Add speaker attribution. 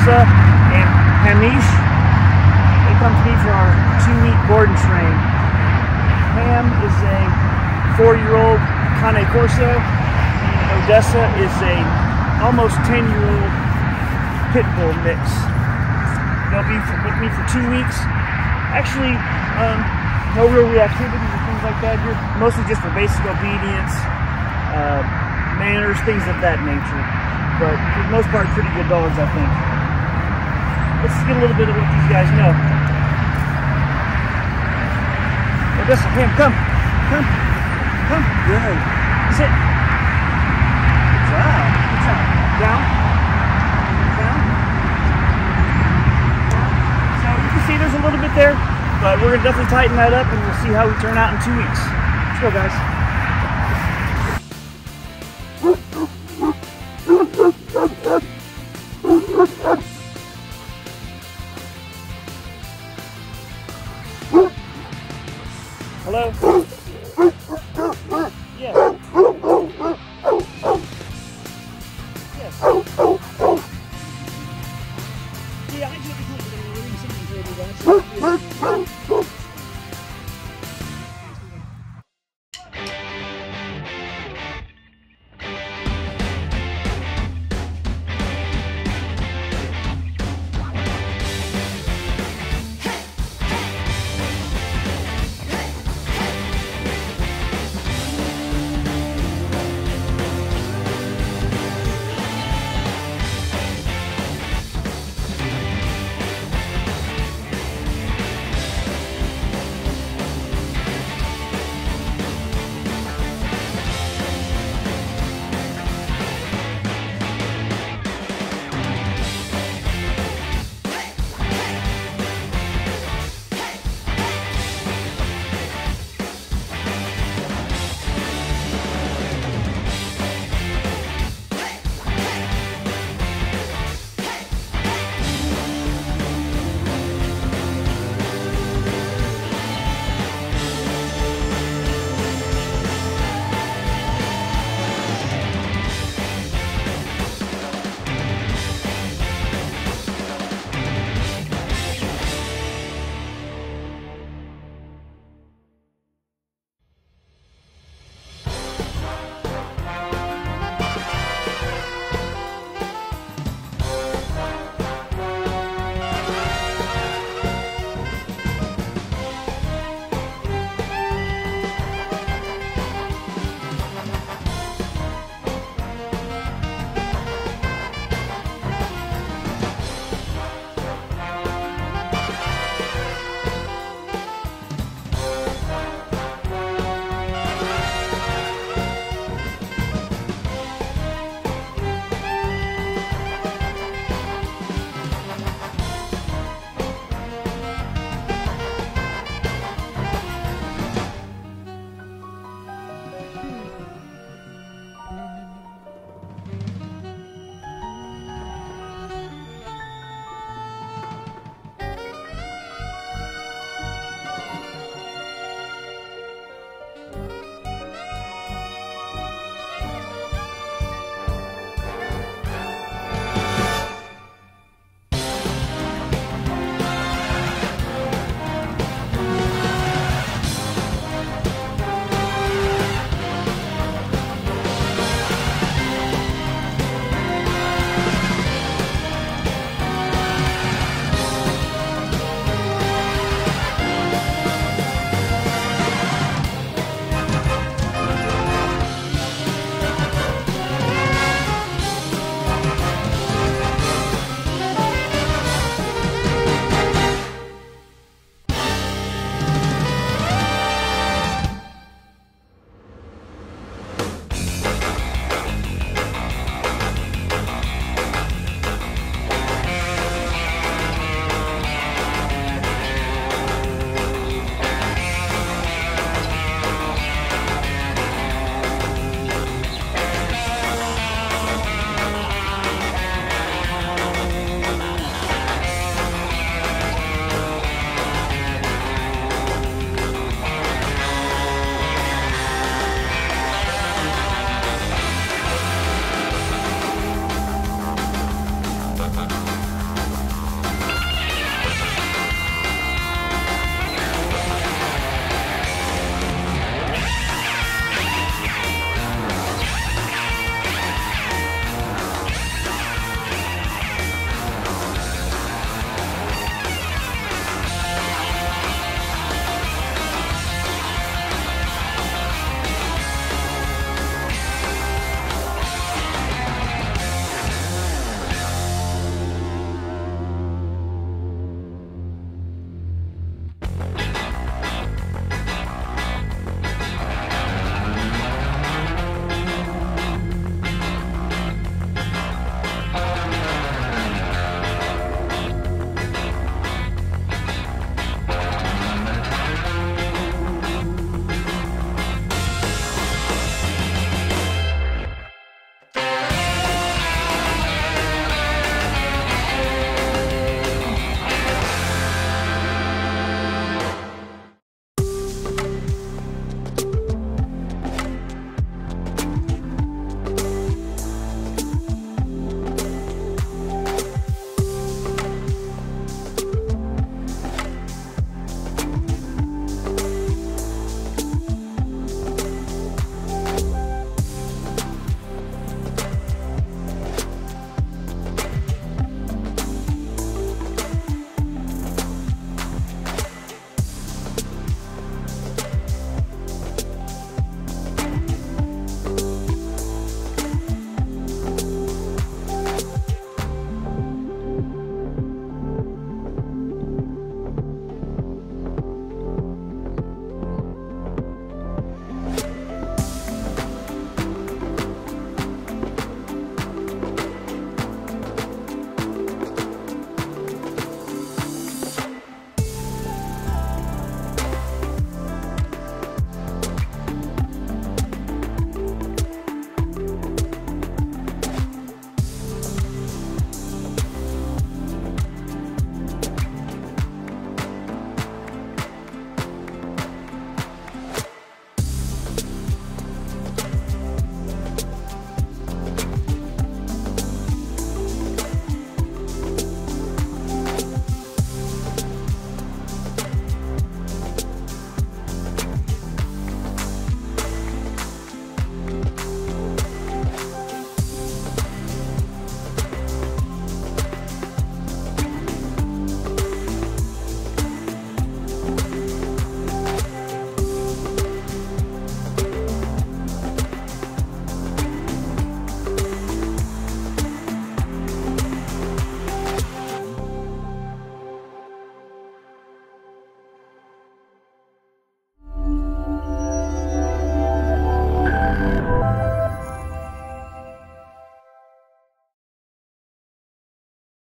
Speaker 1: Odessa and Hamish. They come to me for our two-week board and train. Ham is a four-year-old Cane Corso, and Odessa is a almost 10-year-old pit bull mix. They'll be for, with me for two weeks. Actually, um, no real reactivities or things like that. You're mostly just for basic obedience, uh, manners, things of that nature. But for the most part, pretty good dogs, I think. Let's get a little bit of what these guys know. Odessa, Ham, come, come, come.
Speaker 2: Good.
Speaker 1: Sit.
Speaker 2: Good job. Good job.
Speaker 1: Down. Down. So you can see there's a little bit there, but we're gonna definitely tighten that up and we'll see how we turn out in two weeks. Let's go guys.